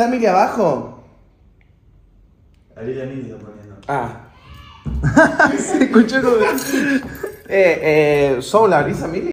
¿Está Mili abajo? Ariel Emilio está poniendo. Ah. Se escuchó como. Eh, eh, ¿Sos la brisa,